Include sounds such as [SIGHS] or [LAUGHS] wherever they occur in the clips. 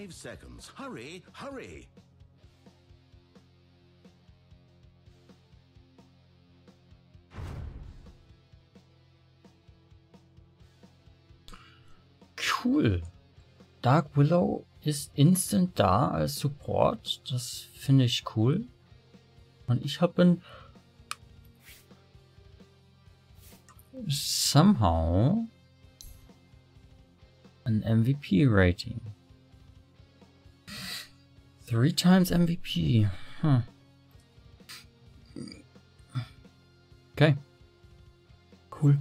Five seconds. Hurry, hurry. Cool. Dark Willow ist instant da als Support. Das finde ich cool. Und ich habe ein somehow an MVP rating. Three times MVP. Huh. Okay. Cool.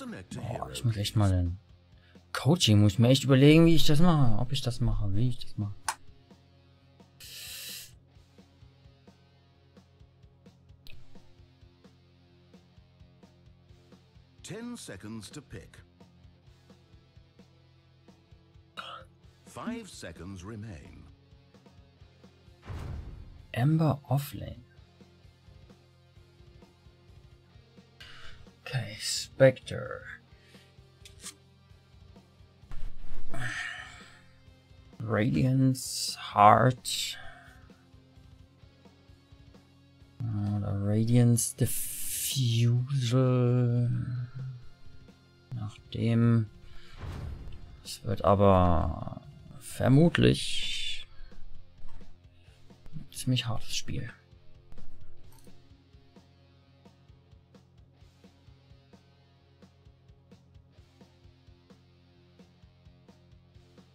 Oh, ich muss echt mal in Coaching, muss ich mir echt überlegen, wie ich das mache. Ob ich das mache, wie ich das mache. Ten seconds to pick. Five seconds remain. Ember offlane. Okay, Spectre. Radiance, Heart. Uh, Oder Radiance Diffusal. Nachdem. Es wird aber vermutlich ein ziemlich hartes Spiel.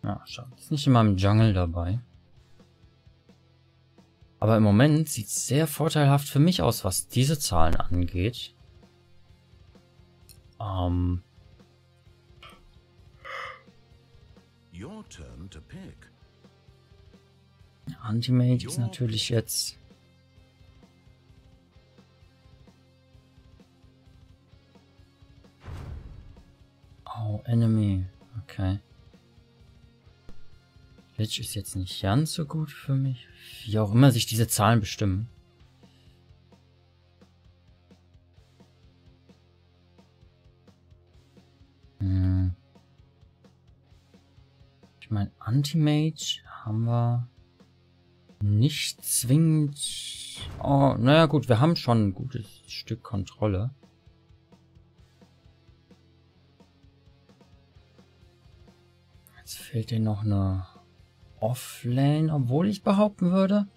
Ja, schade. Ist nicht immer im Jungle dabei. Aber im Moment sieht es sehr vorteilhaft für mich aus, was diese Zahlen angeht. Ähm. Your turn to pick. Antimate ist natürlich jetzt... Oh, Enemy. Okay. Lich ist jetzt nicht ganz so gut für mich. Wie auch immer sich diese Zahlen bestimmen. Anti-Mage haben wir nicht zwingend... Oh, naja gut, wir haben schon ein gutes Stück Kontrolle. Jetzt fehlt dir noch eine Offlane, obwohl ich behaupten würde,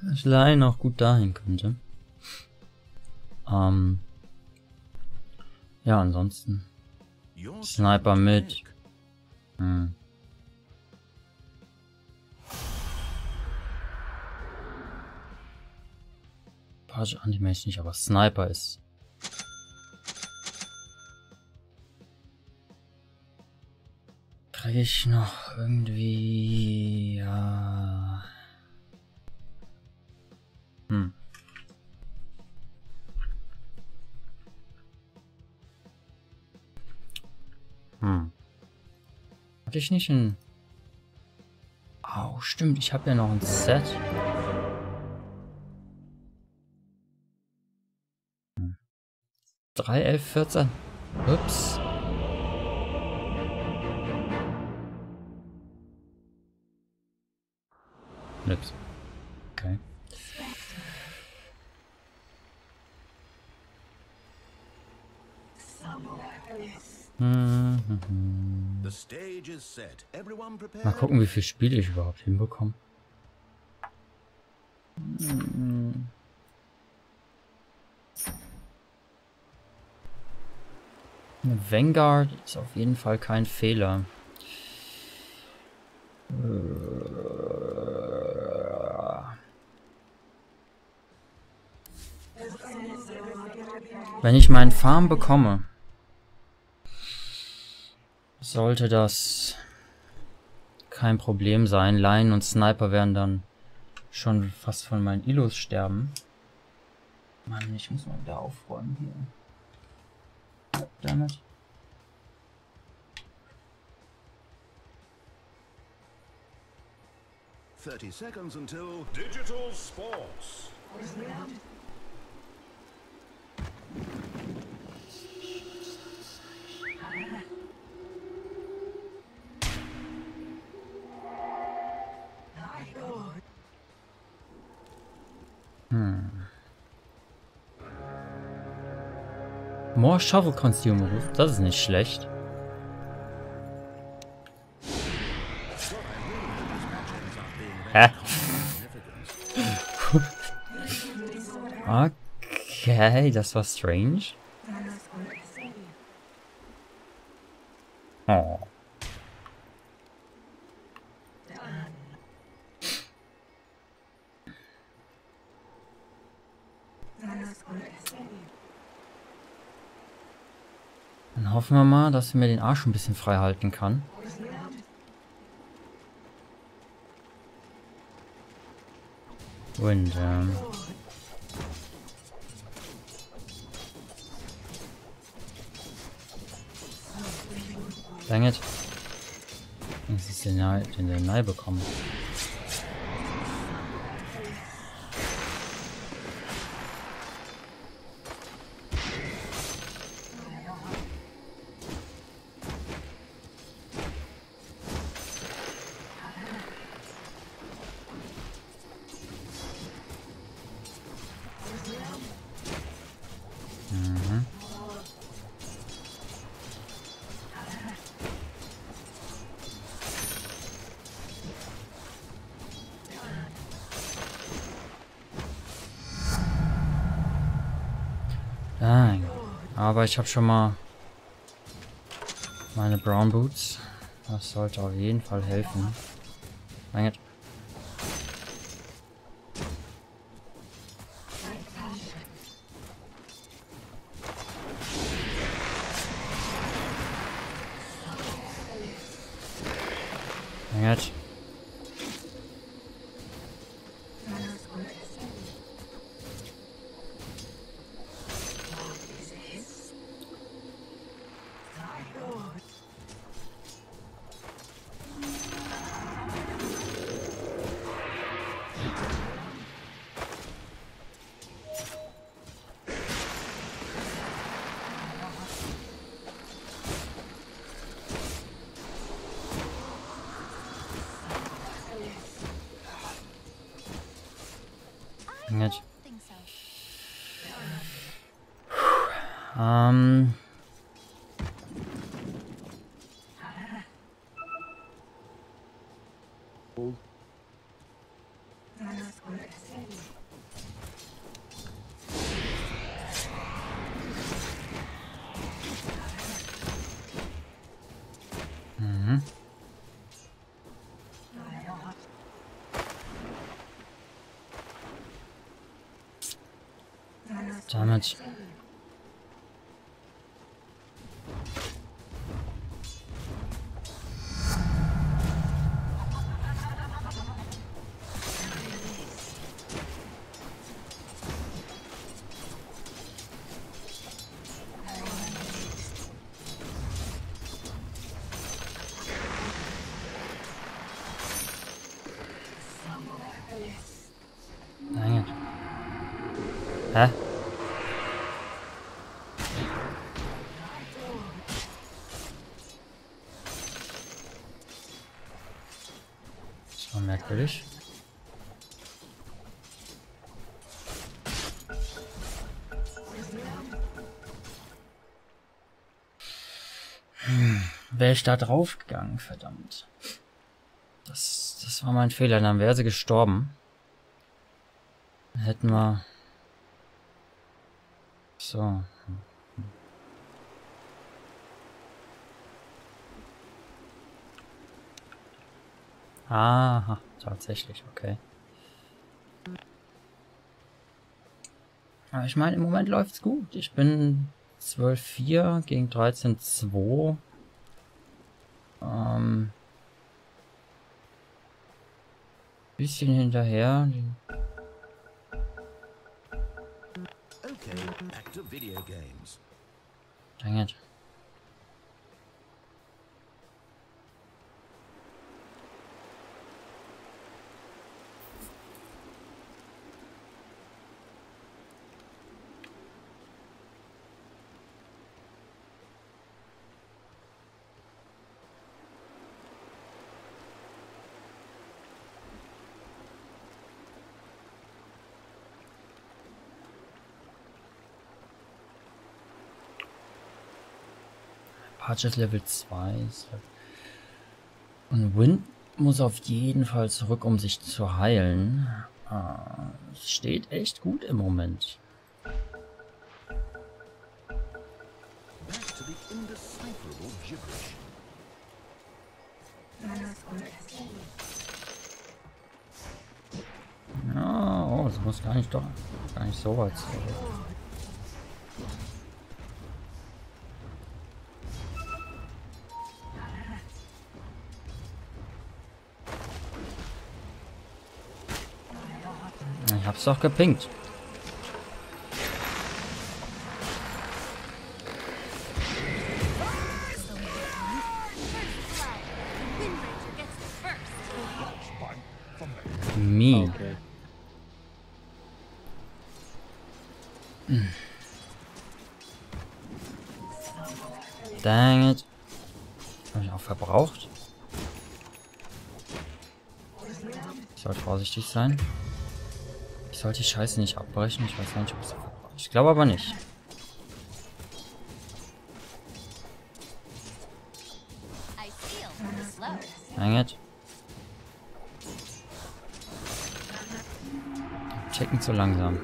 dass Line auch gut dahin könnte. Ähm, ja, ansonsten. Sniper mit. Hm. Page Anti-Mage nicht, aber Sniper ist kriege ich noch irgendwie... Ja... Hm. Hatte ich nicht ein... Oh, stimmt, ich habe ja noch ein Set. Hm. 3, 11, 14. Ups. Nix. Okay. Mal gucken, wie viel Spiele ich überhaupt hinbekomme. Vanguard ist auf jeden Fall kein Fehler. Wenn ich meinen Farm bekomme, sollte das kein Problem sein. Lion und Sniper werden dann schon fast von meinen Ilos sterben. Mann, ich muss mal wieder aufräumen hier. Damit. Thirty seconds until digital sports. More Shovel Consumables. Das ist nicht schlecht. Hä? [LAUGHS] okay, das war strange. Oh. Dann hoffen sie mir den Arsch ein bisschen frei halten kann. Und, ähm... Dang it. Das ist den der Nei bekommen. Aber ich habe schon mal meine Brown Boots. Das sollte auf jeden Fall helfen. Mein Damit. Wäre ich da draufgegangen, verdammt. Das, das war mein Fehler, dann wäre sie gestorben. Hätten wir... So. Aha, tatsächlich, okay. Aber ich meine, im Moment läuft's gut. Ich bin 12-4 gegen 13-2. Ähm, bisschen hinterher. Okay, back to video games. Dang it. Apache ist Level 2. Und Wind muss auf jeden Fall zurück, um sich zu heilen. Ah, steht echt gut im Moment. Ja, oh, es muss gar nicht doch gar nicht so weit zurück. Hab's doch gepinkt. Me. Okay. Dang it. Habe ich auch verbraucht? Ich sollte vorsichtig sein. Sollte die Scheiße nicht abbrechen. Ich weiß nicht, ob verbrauche. Ich glaube aber nicht. Dang it. Checken zu langsam.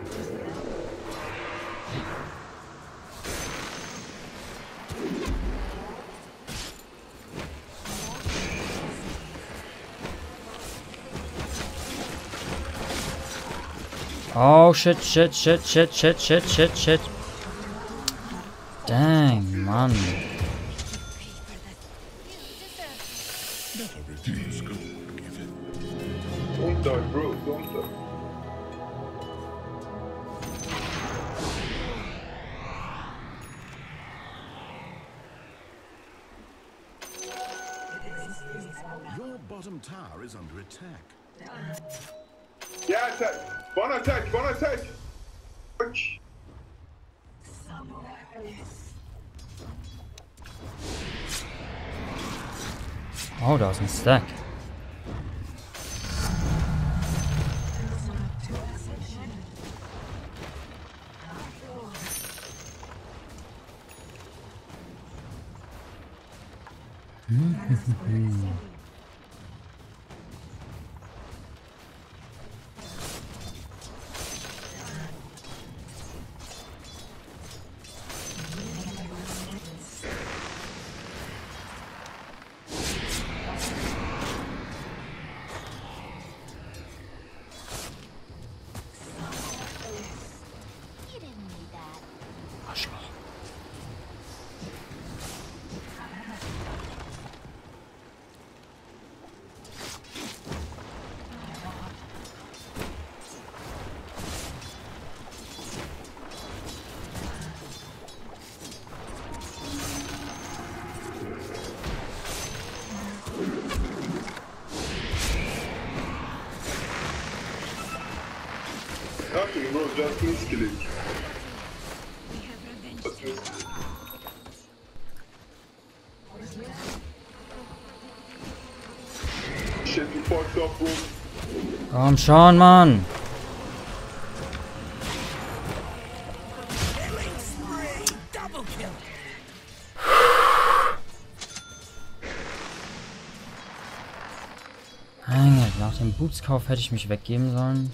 Oh shit, shit, shit, shit, shit, shit, shit, shit. Dang, Mann. Don't die, bro. Don't die. Your bottom tower is under attack. Yeah, attack. One attack. One attack. Ouch. Oh, da ist ein Stack. You Komm schon, Mann. Nach dem Bootskauf hätte ich mich weggeben sollen.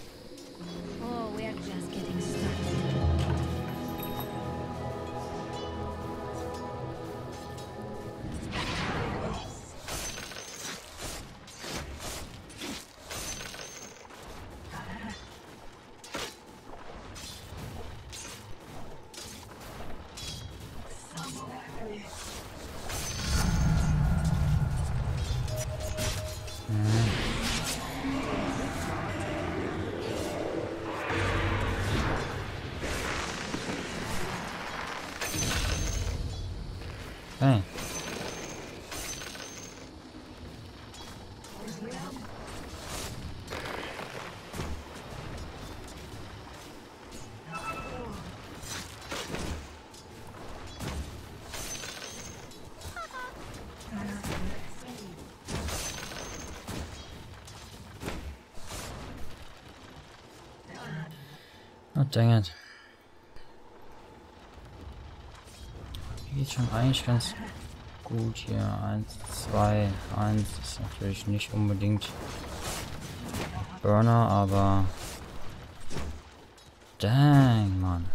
Dang it. Geht schon eigentlich ganz gut hier. 1, 2, 1 ist natürlich nicht unbedingt Burner, aber... Dang, Mann.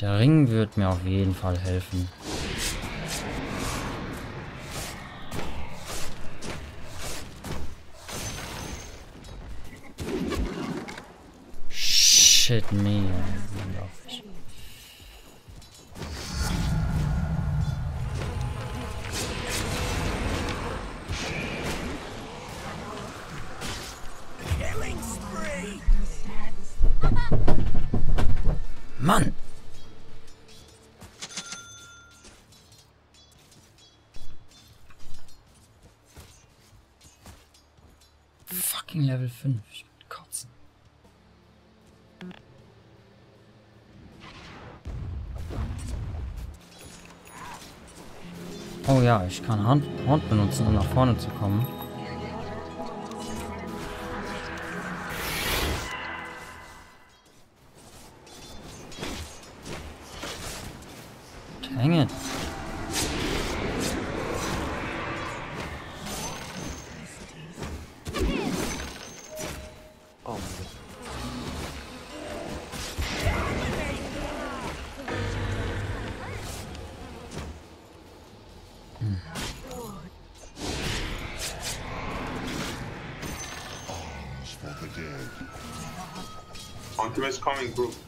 Der Ring wird mir auf jeden Fall helfen. Shit me. Ich kann Hand, Hand benutzen, um nach vorne zu kommen. Dang it. Ultimate's coming, bro.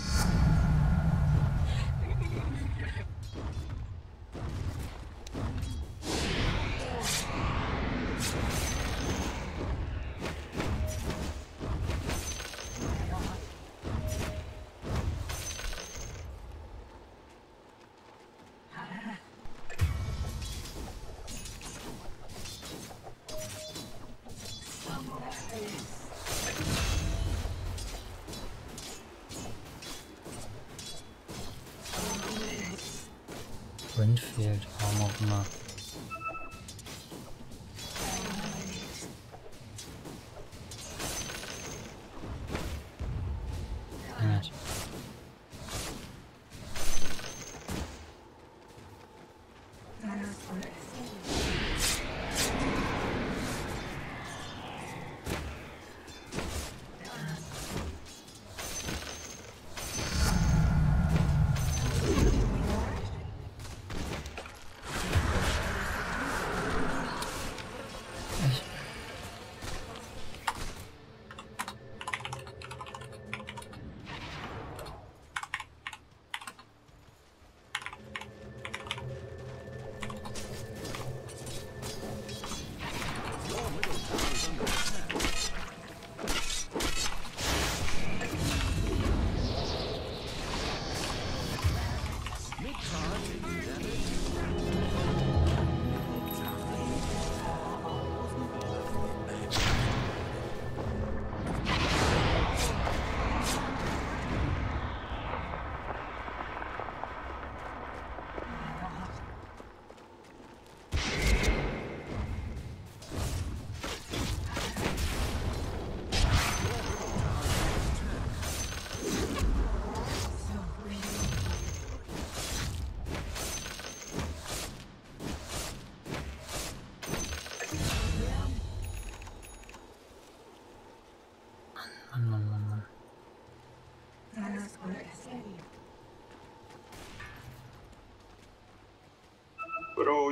Fehlt, warum auch immer.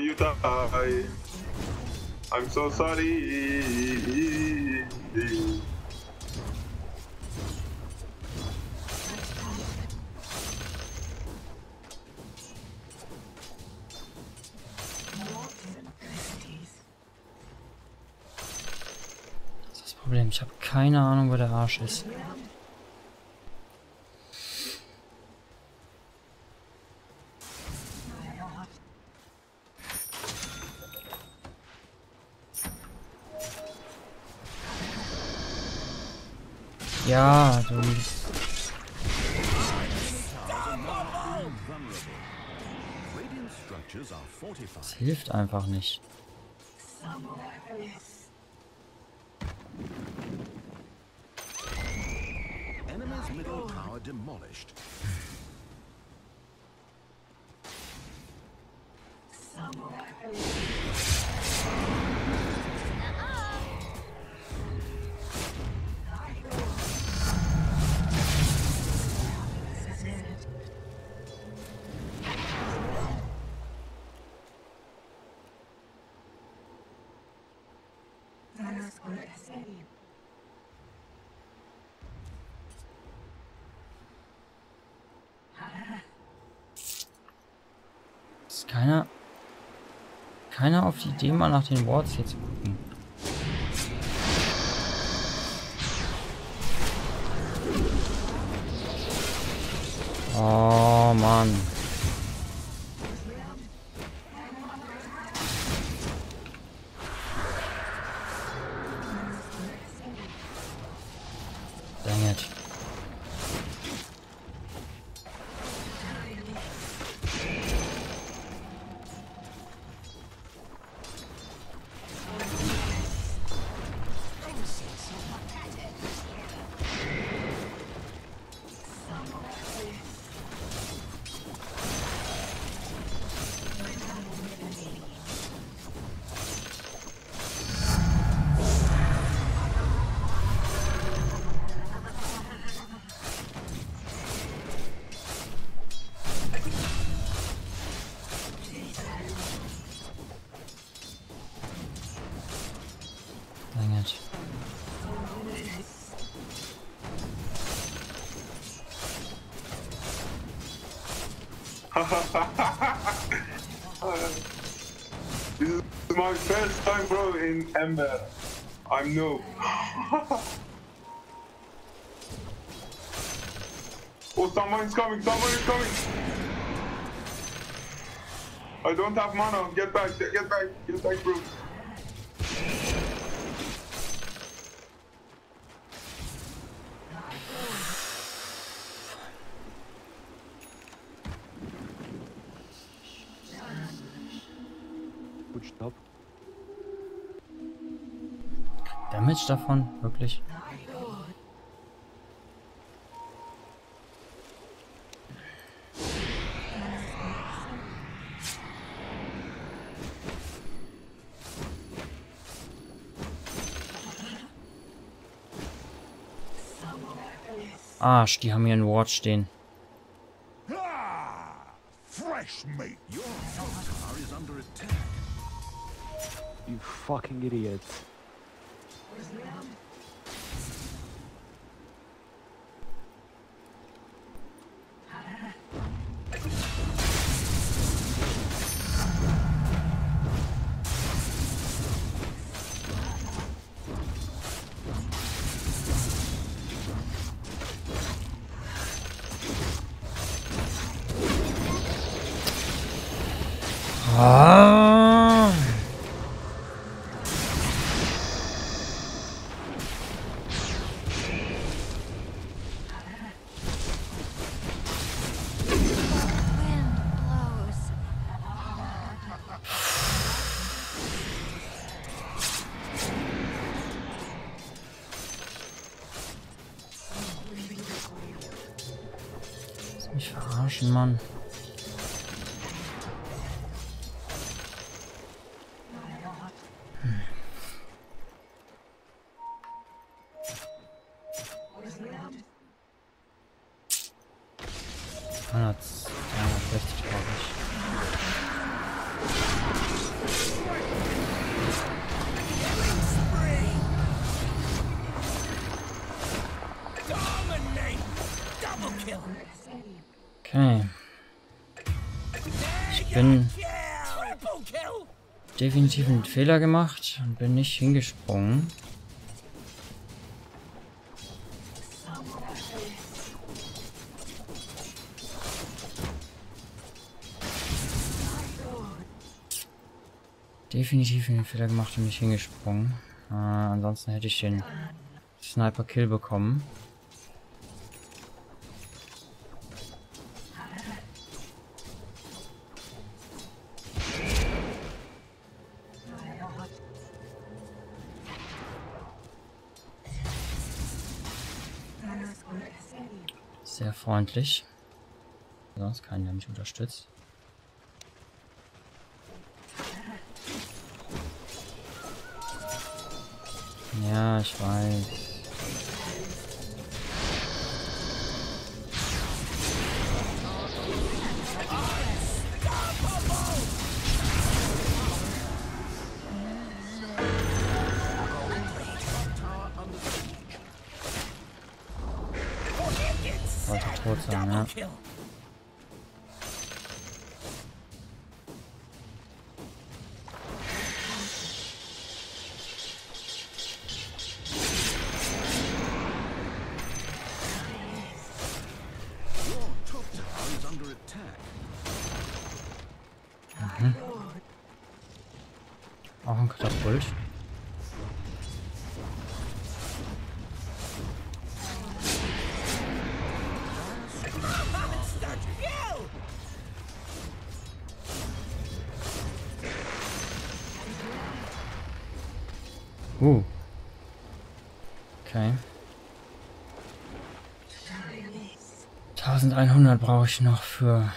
You die. I'm so sorry. Das Problem. Ich habe keine Ahnung, wo der Arsch ist. Ja, du. Fortified. Das hilft einfach nicht. Keiner auf die Idee, mal nach den Wards hier zu gucken. Oh Mann. This is my first time, bro, in Ember. I'm new. [LAUGHS] oh, someone is coming, someone is coming. I don't have mana. Get back, get back, get back, bro. Davon? Wirklich? Arsch, die haben hier einen Ward stehen. Yeah. Mich definitiv einen Fehler gemacht und bin nicht hingesprungen. Definitiv einen Fehler gemacht und nicht hingesprungen. Äh, ansonsten hätte ich den Sniper Kill bekommen. Sehr freundlich. Sonst keinen, der mich unterstützt. Ja, ich weiß. Sollte tot 1100 brauche ich noch für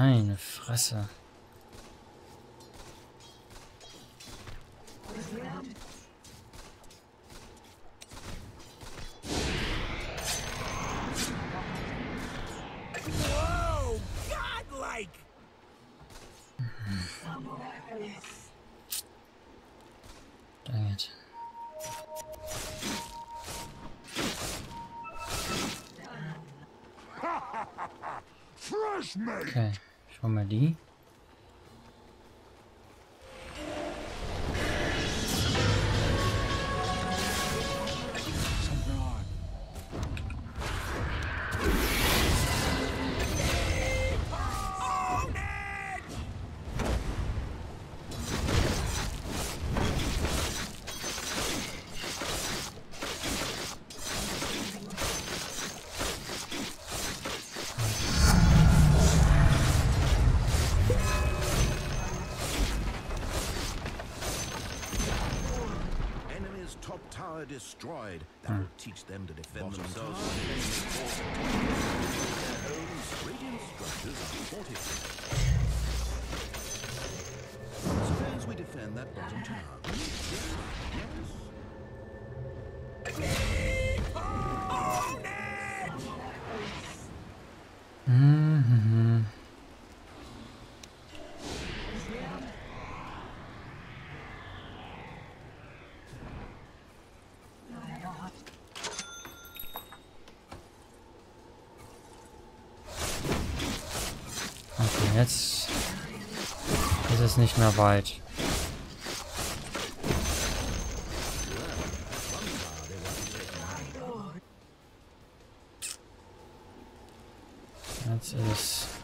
Meine Fresse. Teach them to defend themselves jetzt ist es nicht mehr weit. Jetzt ist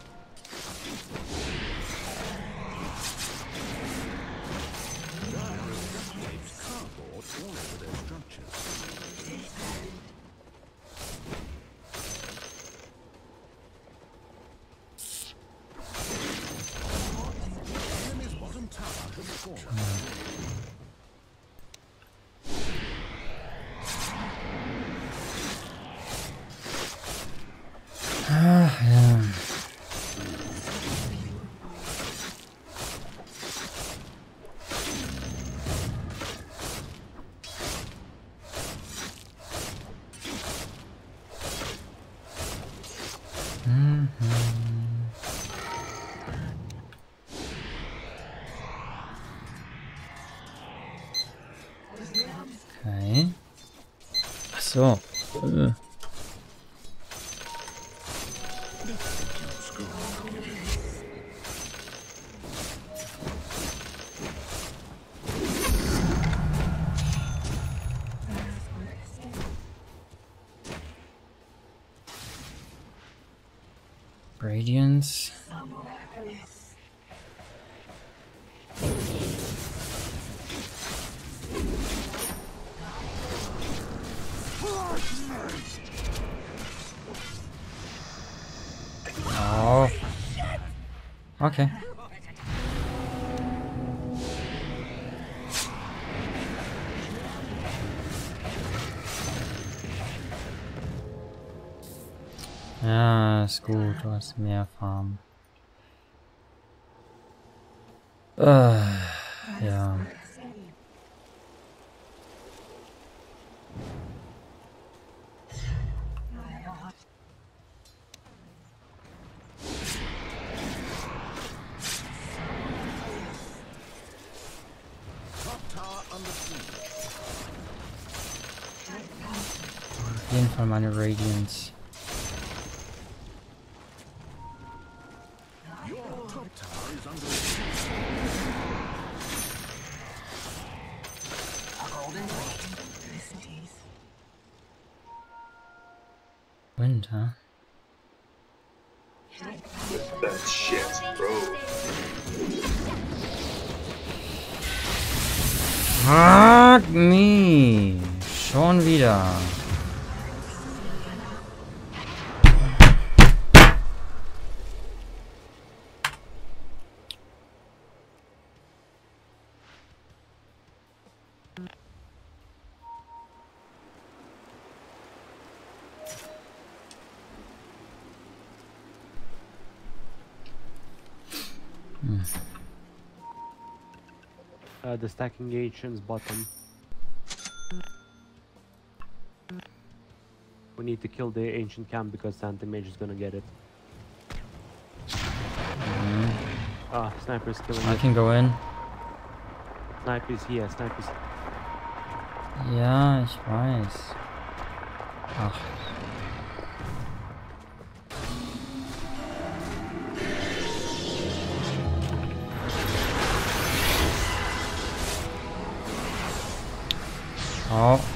Ach so. Gut, du hast mehr Farm. Äh, ja. Auf jeden Fall meine Radiance. Uh, the stacking ancients bottom. We need to kill the ancient camp because Santa Mage is gonna get it. Ah, sniper's killing I it. can go in. Sniper's here, sniper's. Yeah, ich weiß. Ach. Oh.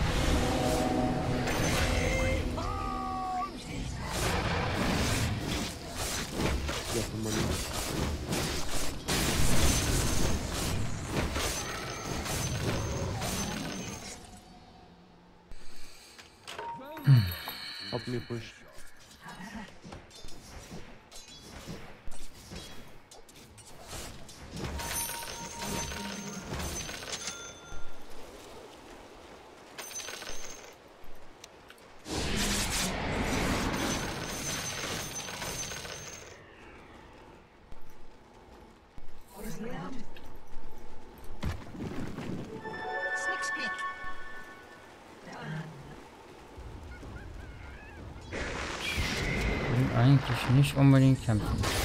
Nicht unbedingt kämpfen.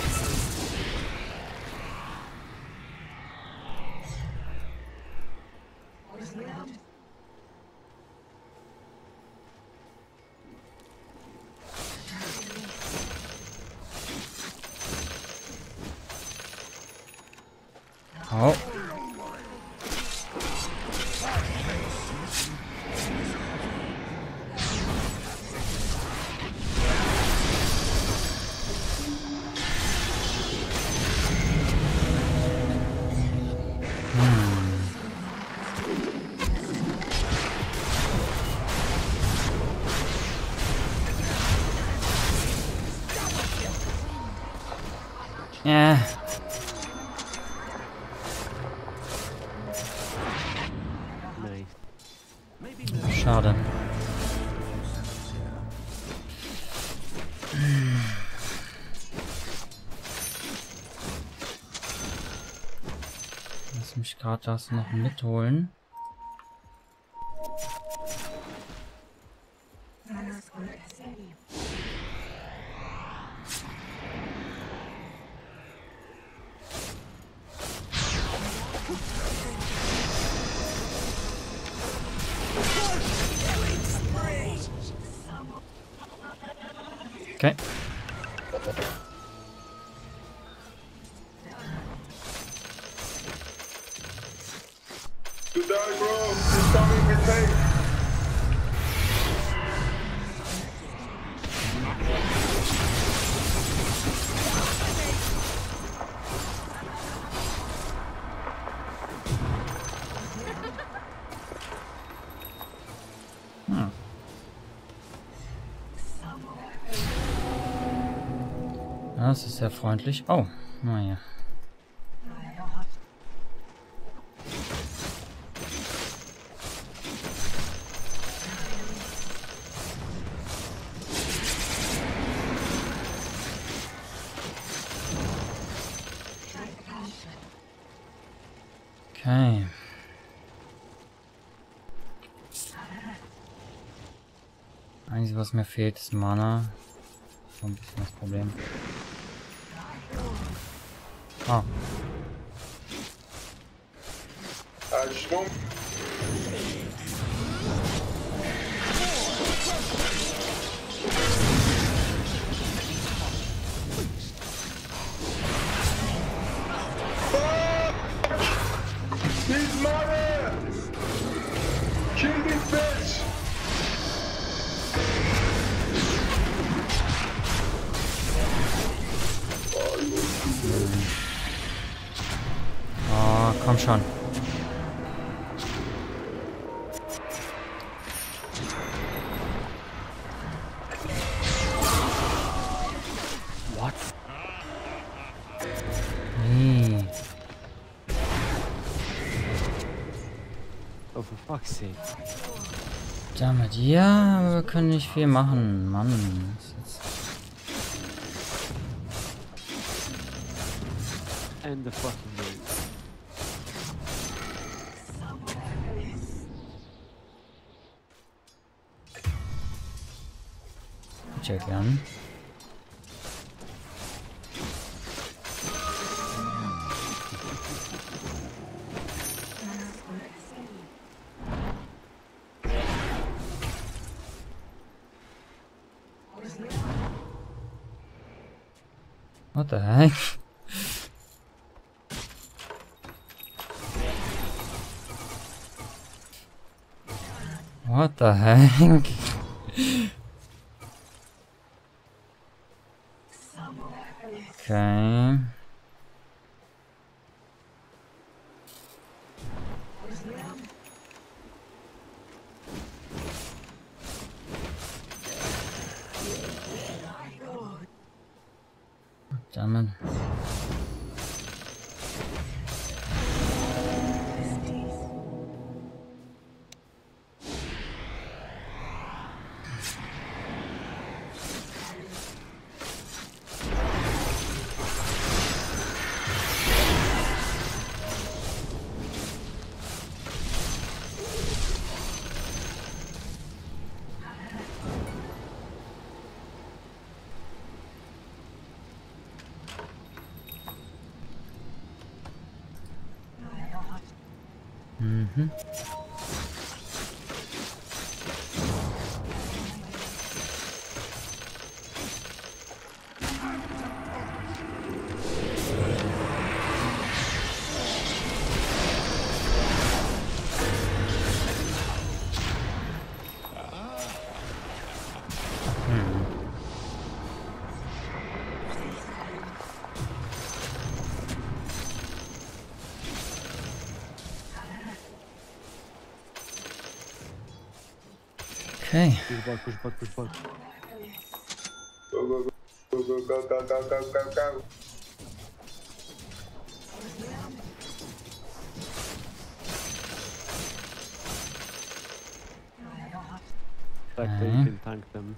Kraters noch mitholen. Das ist sehr freundlich. Oh, naja. Okay. Einzige, was mir fehlt, ist Mana. So ein bisschen das Problem. Ah, I just können nicht viel machen. Mann. End the fucking. Check an. What the heck? What the heck? Back, push back, push back. Go, go, go, go, go, go, go, go, go, go. fact that Mhm. you can tank them.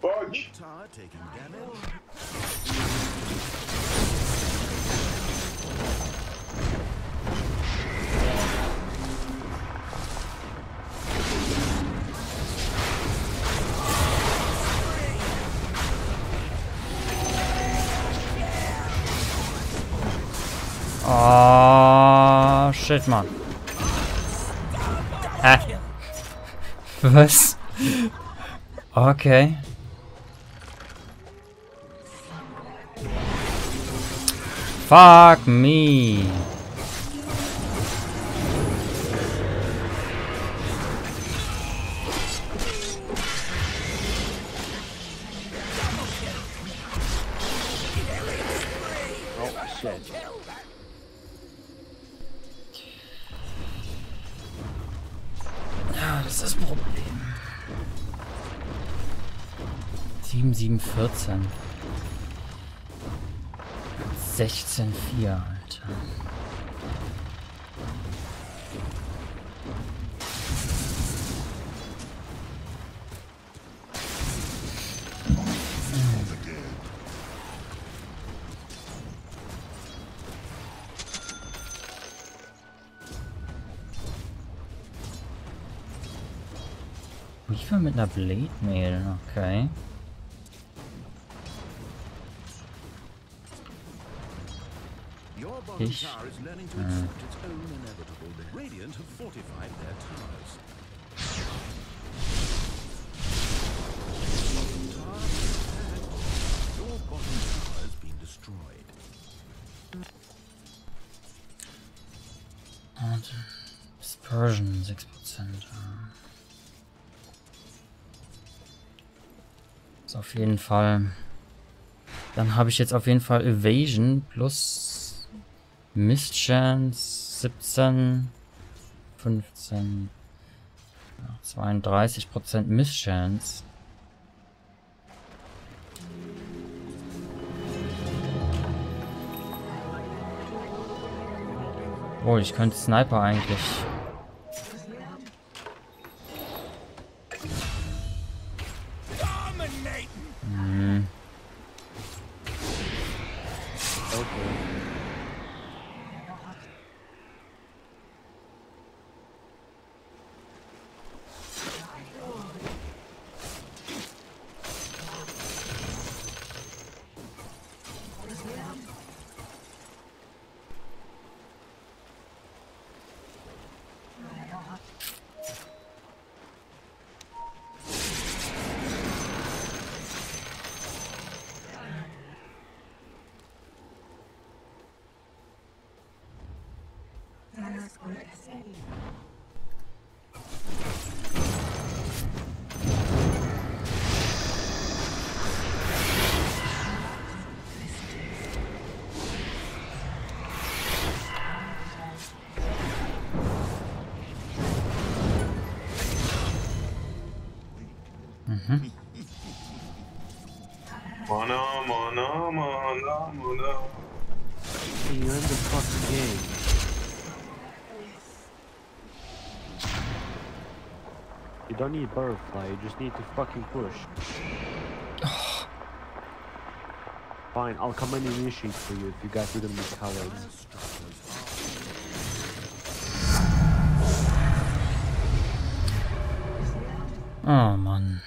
Fudge! Taking damage. Shit, Mann. Hä? Was? Okay. Fuck me. 16, 4, Alter. Wie viel mit einer Blade Mail? Okay. Radiant have fortified their towers. Und Dispersion 6%. ja. Ist auf jeden Fall. Dann habe ich jetzt auf jeden Fall Evasion plus Mischance 17, 15, ja, 32% Mischance. Oh, ich könnte Sniper eigentlich. Just need to fucking push. [SIGHS] Fine, I'll come and initiate for you if you guys didn't be cowards. Oh Mann.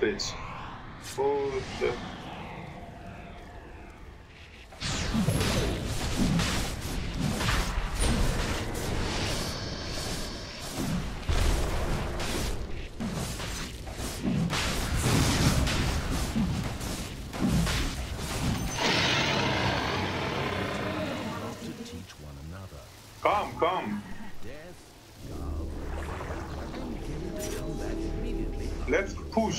desfecho. Puta.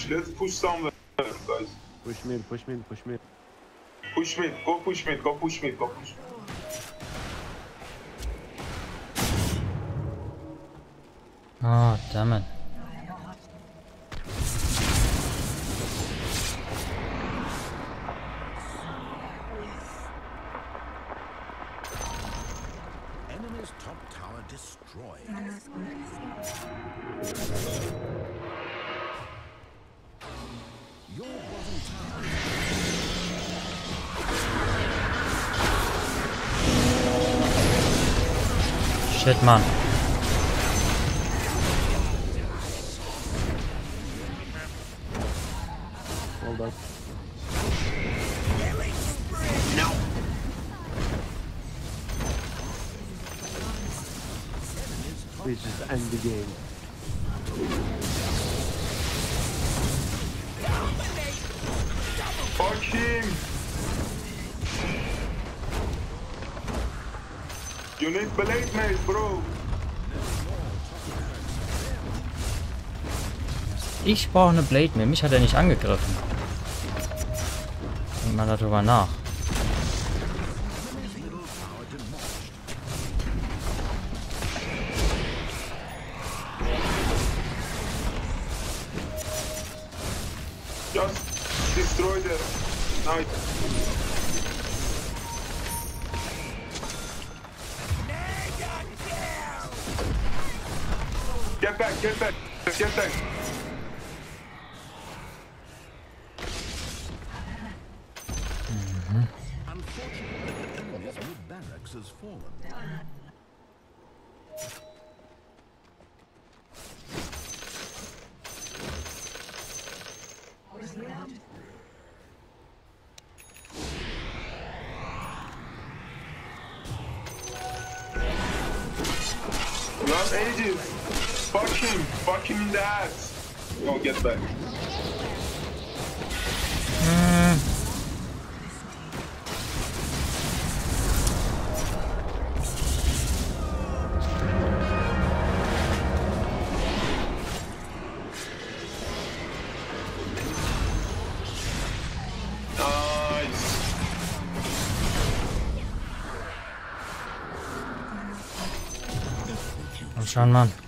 Push. Let's push somewhere, guys. Push mid, push mid, push mid. Push mid. Go push mid. Go push mid. Go push. Oh, damn it. The game. Fuck him. You need blade mate, bro. Ich brauche eine Blade mehr. Mich hat er nicht angegriffen. Denk mal darüber nach. Komm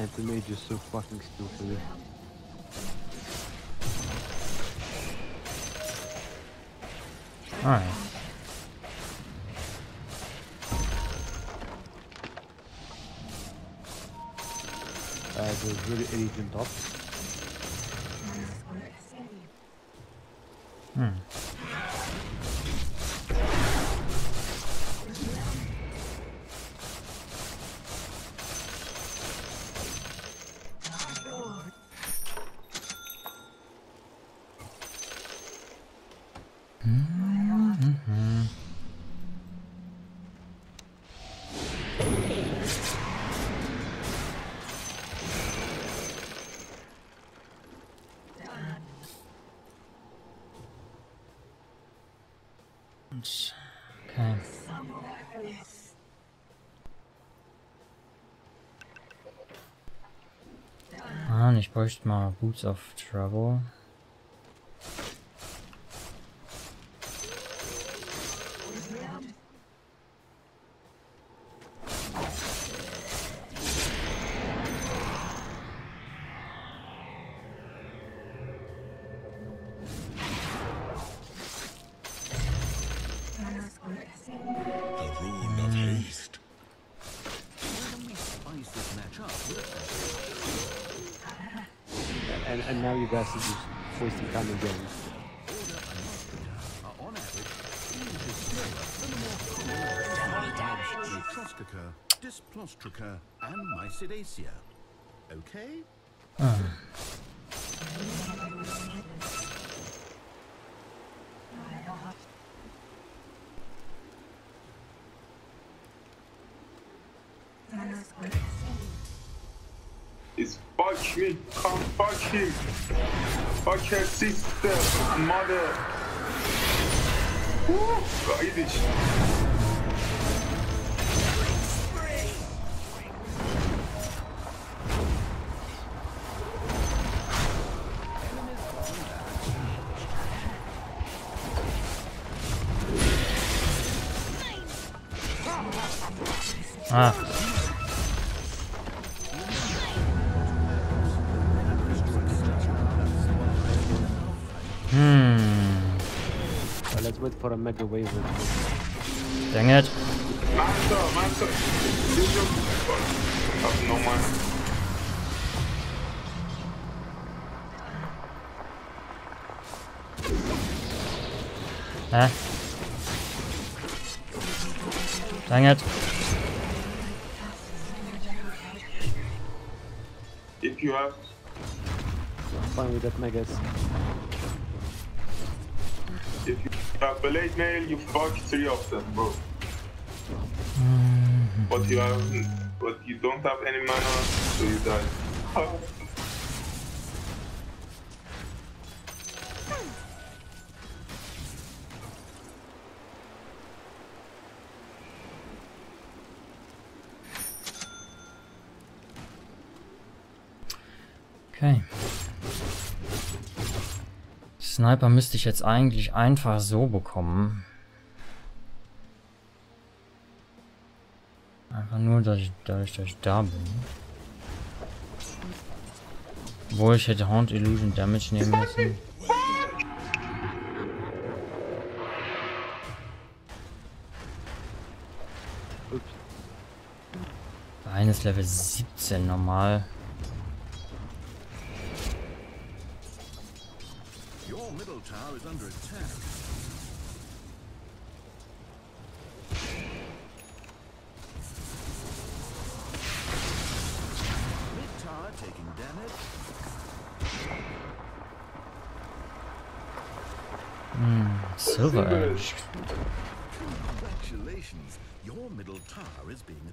And the mage is so fucking stupid. Alright. Uh, there's really agent top. Ah, ich bräuchte mal Boots of Trouble. Variants Dysplostrica, and Mycidacea. Okay? It's fuck me, come fuck him. Fuck her sister, mother. Woo, Gaydiş. Ah. Hmm. So let's wait for a mega wave. Dang it. Manso, Manso. Use your... Oh, no. Hä? Dang it. Fine with that megas. If you have blade nail, you fuck three of them, bro. Mm-hmm. But you have... But you don't have any mana, so you die. Sniper müsste ich jetzt eigentlich einfach so bekommen. Einfach nur, dass ich, dadurch, dass ich da bin. Obwohl ich hätte Haunt Illusion Damage nehmen müssen. Eines Level 17 normal.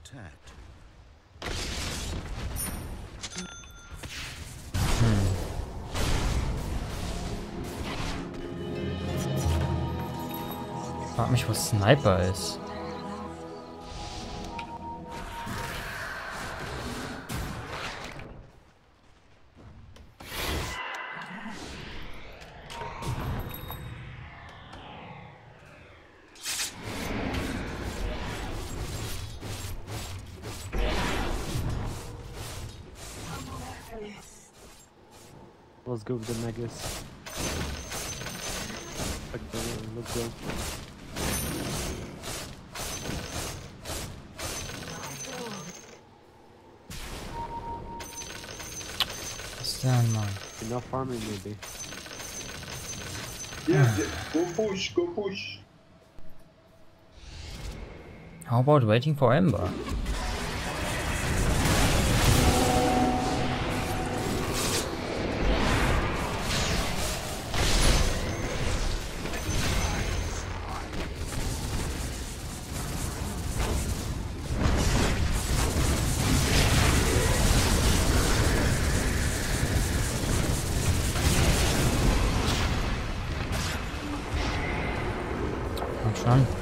Attacked. Frag mich, wo Sniper ist. Go with the megas. Okay, let's go. Was ist denn, Mann? Enough farming maybe. Yeah, yeah, go push, go push. How about waiting for Ember? Komm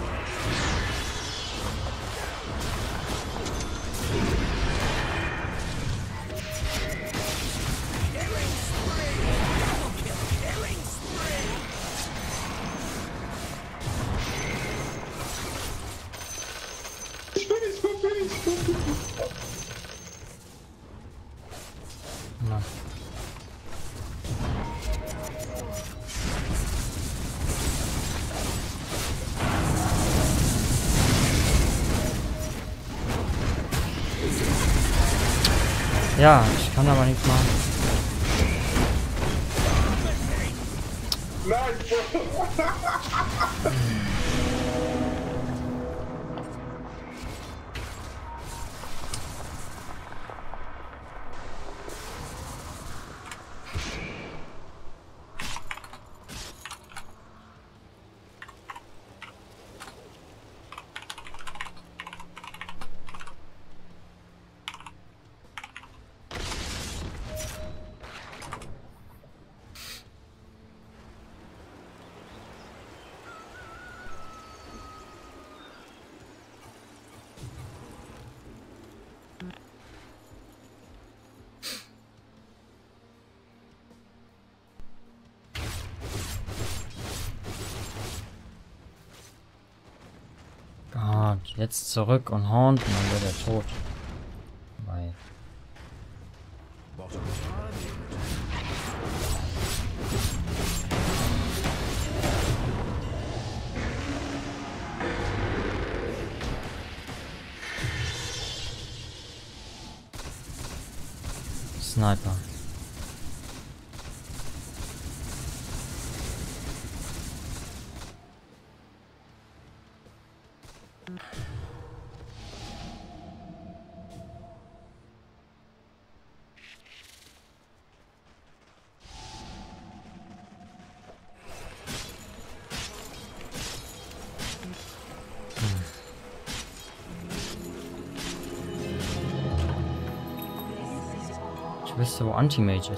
Ja, ich kann aber nichts machen. Nein, jetzt zurück und und dann wird er tot. Weil. Sniper. Ich wüsste, wo Anti-Mage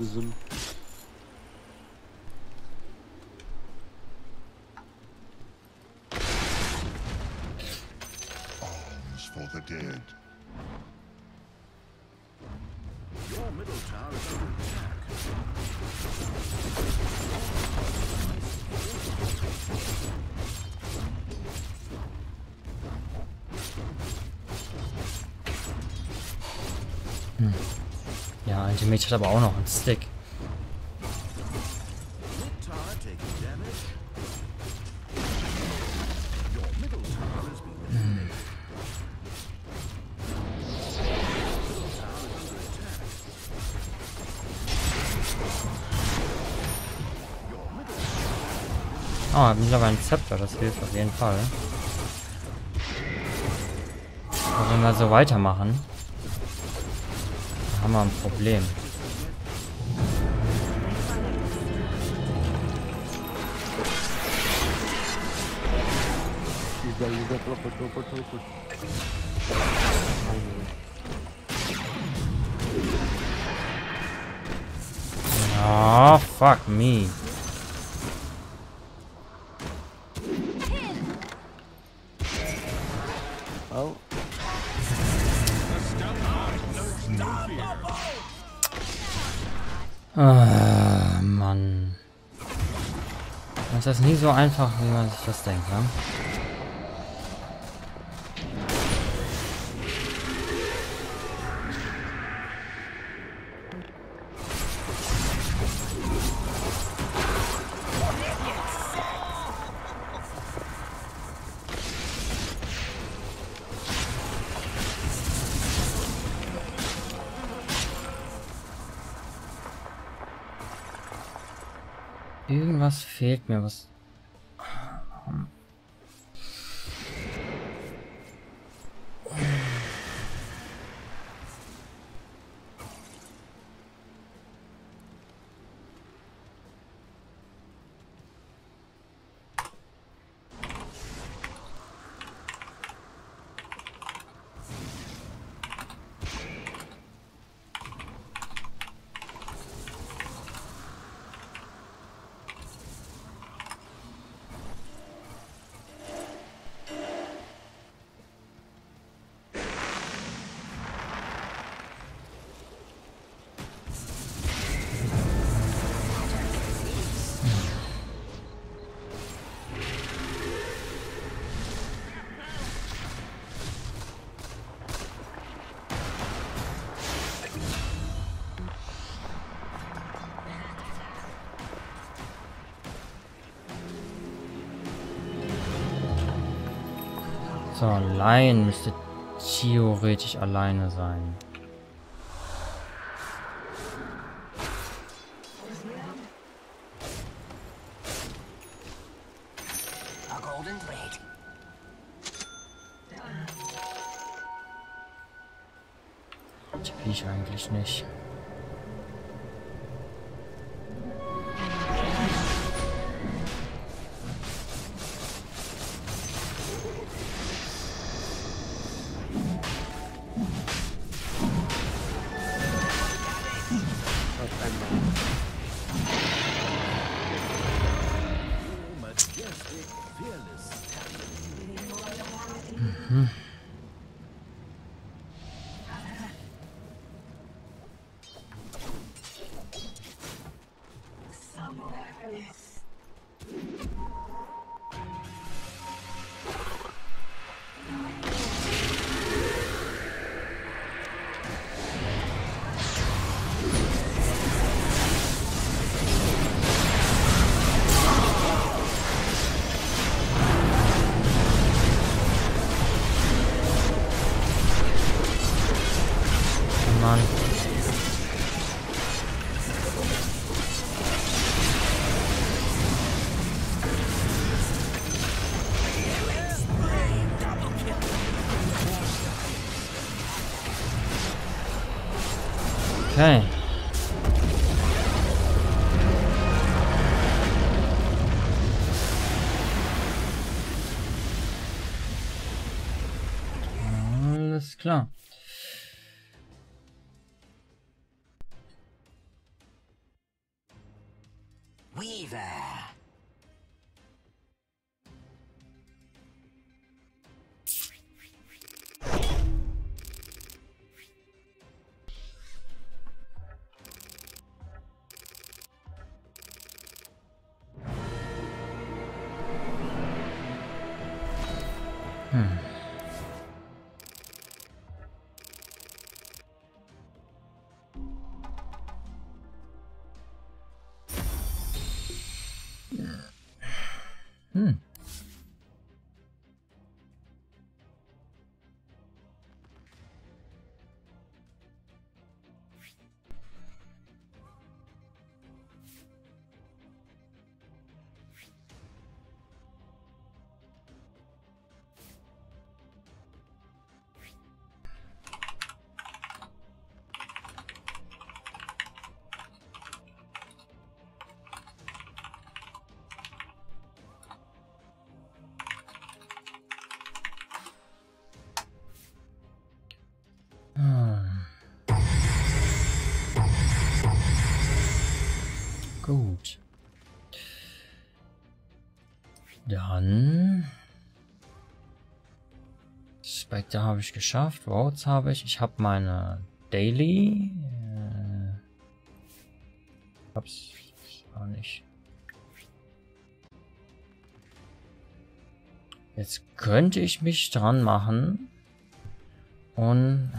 need Anti-Mage hat aber auch noch einen Stick. Your middle Oh, er mittlerweile ein Zepter, das hilft auf jeden Fall. Aber wenn wir so weitermachen, haben wir ein Problem. Teleport, teleport. Finally. Oh, fuck me. Oh, Ah, Mann. Das ist nie so einfach, wie man sich das denkt, ne? Fehlt mir, was... So, Lion müsste theoretisch alleine sein. Okay. Alles klar. Dann. Spectre habe ich geschafft. Roads habe ich. Ich habe meine Daily. Äh, hab's auch nicht. Jetzt könnte ich mich dran machen und